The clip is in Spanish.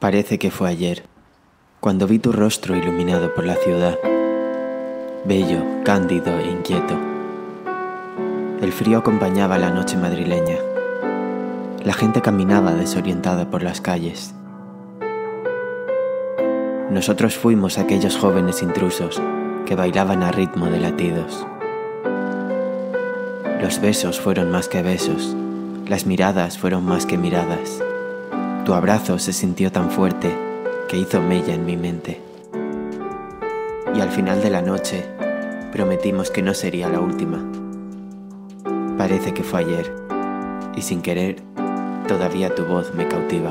Parece que fue ayer, cuando vi tu rostro iluminado por la ciudad, bello, cándido e inquieto. El frío acompañaba la noche madrileña. La gente caminaba desorientada por las calles. Nosotros fuimos aquellos jóvenes intrusos que bailaban a ritmo de latidos. Los besos fueron más que besos, las miradas fueron más que miradas. Tu abrazo se sintió tan fuerte que hizo mella en mi mente. Y al final de la noche prometimos que no sería la última. Parece que fue ayer, y sin querer, todavía tu voz me cautiva.